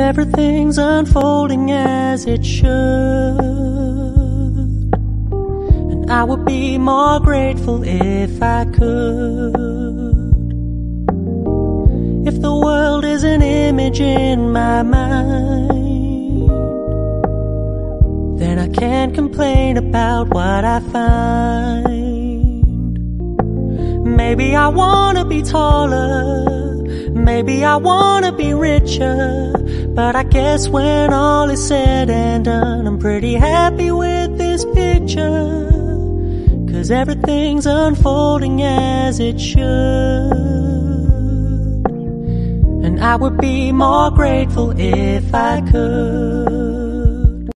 Everything's unfolding as it should. And I would be more grateful if I could. If the world is an image in my mind, then I can't complain about what I find. Maybe I wanna be taller. Maybe I wanna be richer. But I guess when all is said and done, I'm pretty happy with this picture. Cause everything's unfolding as it should. And I would be more grateful if I could.